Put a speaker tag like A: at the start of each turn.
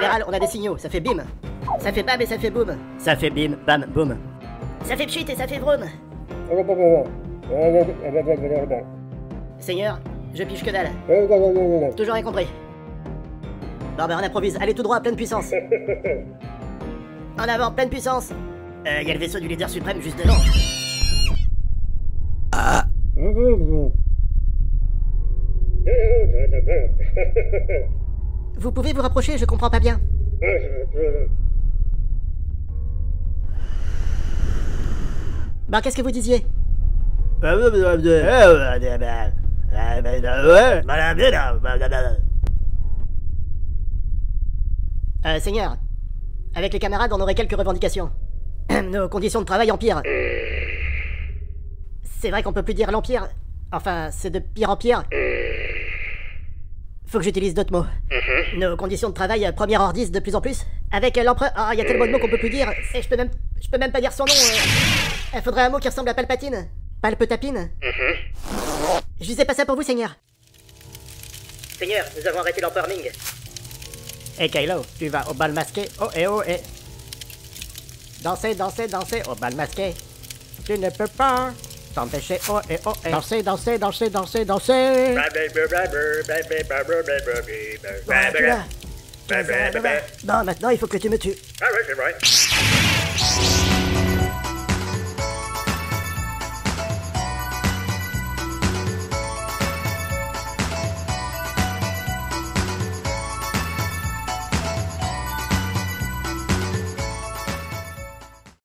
A: Général, on a des signaux, ça fait bim. Ça fait bam et ça fait boum. Ça fait bim, bam, boum. Ça fait pchit et ça fait vroom. Seigneur, je piche que dalle. Toujours rien compris. Bon ben on improvise, allez tout droit à pleine puissance. En avant, pleine puissance. Euh, y a le vaisseau du leader suprême juste devant. Vous pouvez vous rapprocher, je comprends pas bien. Bah qu'est-ce que vous disiez? Euh, Seigneur, avec les camarades, on aurait quelques revendications. Nos conditions de travail empirent. C'est vrai qu'on peut plus dire l'empire. Enfin, c'est de pire en pire. Faut que j'utilise d'autres mots. Nos conditions de travail, euh, première ordisse de plus en plus. Avec euh, l'empereur. Ah, il y a tellement de mots qu'on peut plus dire. Et je peux même. Je peux même pas dire son nom. euh. Il faudrait un mot qui ressemble à Palpatine. Palpetapine Je disais pas ça pour vous, Seigneur. Seigneur, nous avons arrêté l'empereur Ming. Et Kylo, tu vas au bal masqué. Oh et oh et. Danser, danser, danser au bal masqué. Tu ne peux pas t'empêcher. Oh et oh et. Danser, danser, danser, danser, danser. Ouais. Non, maintenant il faut que tu me tues.